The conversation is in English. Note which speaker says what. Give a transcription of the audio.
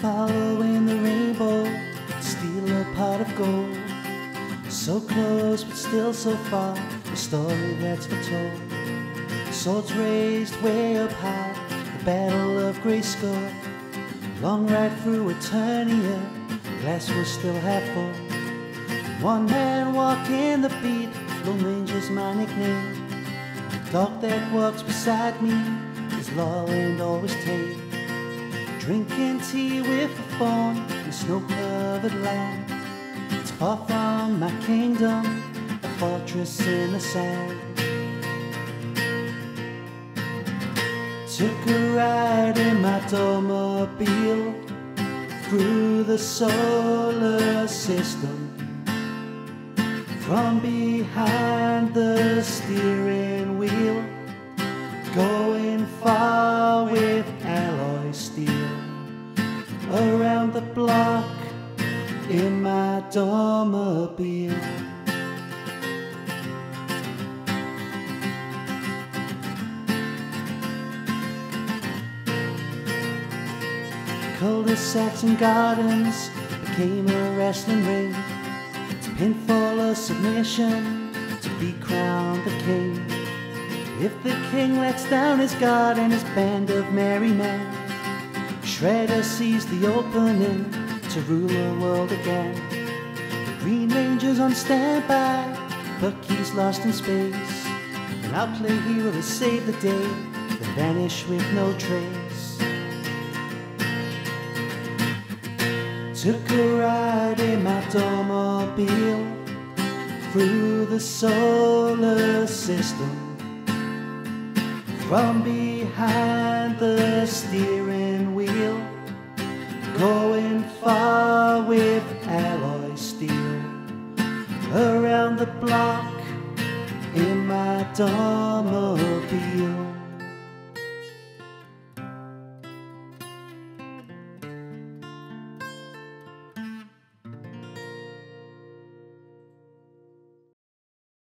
Speaker 1: following the rainbow, steal a pot of gold. So close but still so far, the story that's that's foretold. Swords raised way up high, the battle of Grayskull. Long ride through Eternia, glass was still half full. One man walking the beat, Lone Ranger's my nickname. The dog that walks beside me is law and always tame. Drinking tea with a in snow-covered land. It's far from my kingdom, a fortress in the sand. Took a ride in my Dormobile through the solar system. From behind the steering Around the block in my Dormobile. Cul-de-sacs and gardens became a wrestling ring. It's a pin full submission to be crowned the king. If the king lets down his guard and his band of merry men, Shredder sees the opening to rule the world again. The Green Ranger's on standby, Bucky's lost in space. And I'll play hero to save the day, then vanish with no trace. Took a ride in my Dormobile through the solar system. From behind the steering wheel, going far with alloy steel. Around the block in my Dormobile.